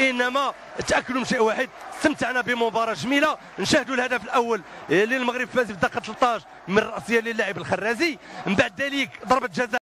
إنما تأكلوا من شيء واحد استمتعنا بمباراة جميلة نشاهدوا الهدف الأول للمغرب فاز في الدقيقه 13 من رأسية للاعب الخرازي من بعد ذلك ضربة جزاء